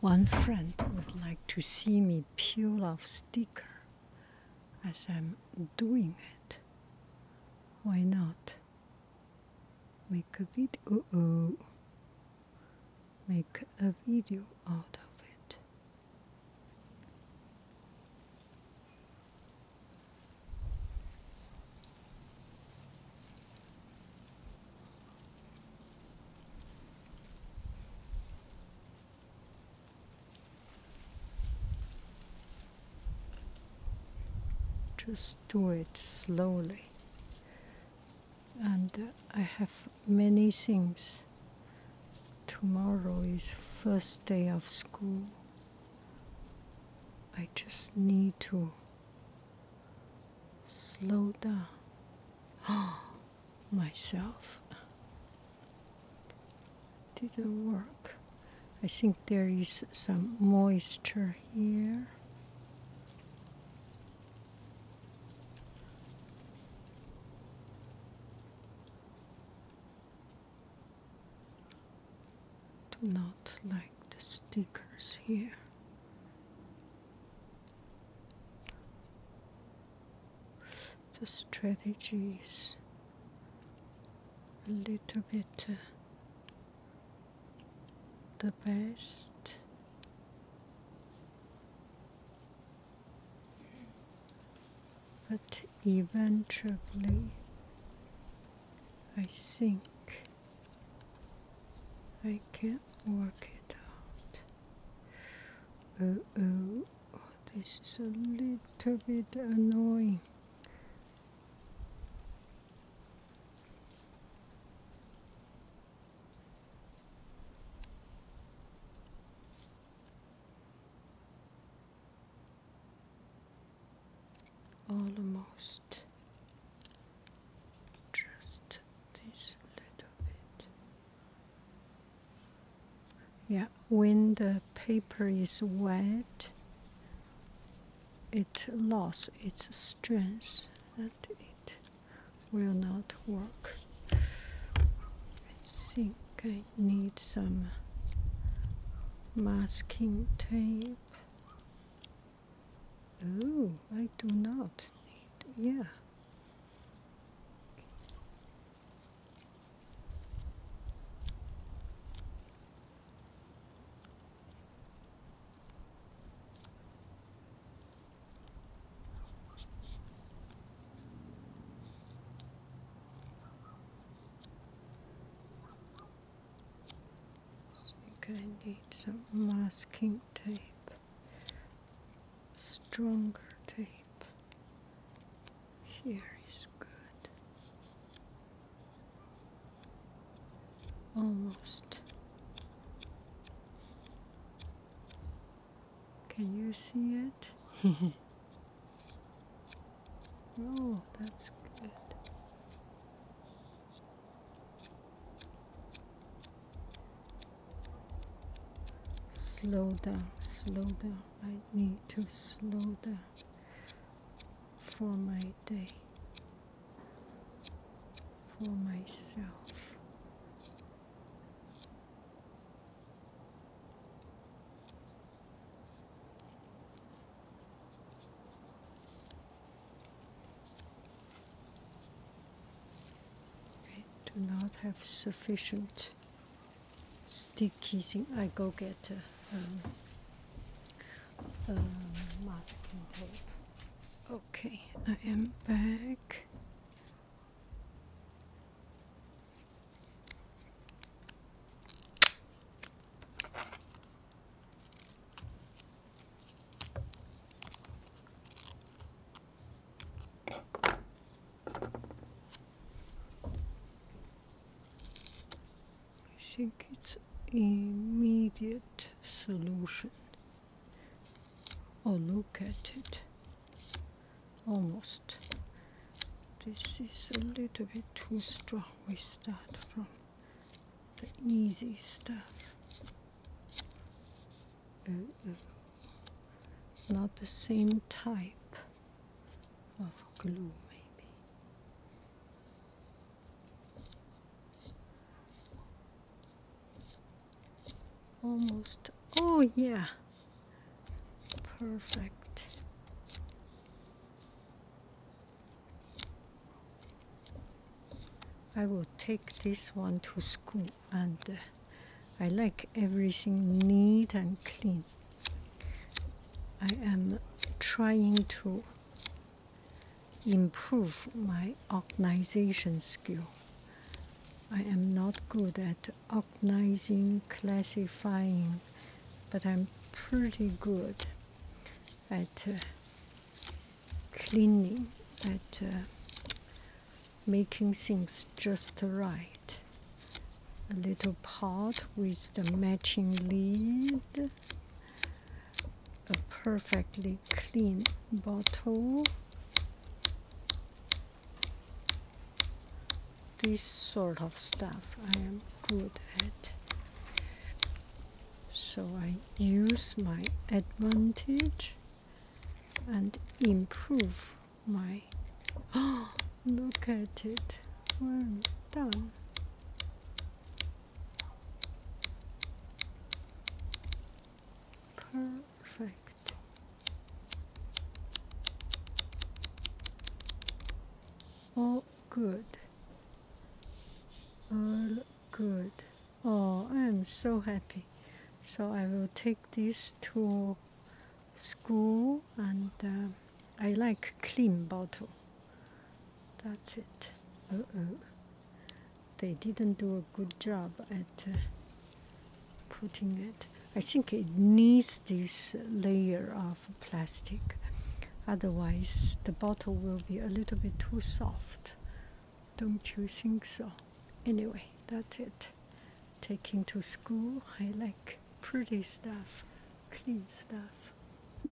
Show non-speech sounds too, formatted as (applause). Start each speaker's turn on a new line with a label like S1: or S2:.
S1: One friend would like to see me peel off sticker as I'm doing it. Why not? Make a video. oh. Make a video out of it. Just do it slowly. And uh, I have many things. Tomorrow is first day of school. I just need to slow down (gasps) myself. Didn't work. I think there is some moisture here. Not like the stickers here. The strategy is a little bit uh, the best. But eventually, I think I can't work it out. Oh, oh, oh, this is a little bit annoying. Almost just this little bit. Yeah, when the paper is wet, it lost its strength and it will not work. I think I need some masking tape. Oh, I do not need, yeah. think I need some masking tape, stronger tape. Here is good. Almost. Can you see it? (laughs) oh, that's good. Slow down, slow down. I need to slow down for my day, for myself. I do not have sufficient sticky thing. I go get uh, um, masking tape. Okay, I am back. I think it's immediate solution. Oh, look at it. Almost. This is a little bit too strong. We start from the easy stuff. Uh, uh, not the same type of glue, maybe. Almost Oh, yeah. Perfect. I will take this one to school and uh, I like everything neat and clean. I am trying to improve my organization skill. I am not good at organizing, classifying, but I'm pretty good at uh, cleaning, at uh, making things just right. A little pot with the matching lid, a perfectly clean bottle. This sort of stuff I am good at. So I use my advantage and improve my. Oh, (gasps) look at it. Well done. Perfect. All good. All good. Oh, I am so happy. So I will take this to school and uh, I like clean bottle. That's it. Uh oh. They didn't do a good job at uh, putting it. I think it needs this layer of plastic. Otherwise, the bottle will be a little bit too soft. Don't you think so? Anyway, that's it. Taking to school, I like pretty stuff, clean stuff.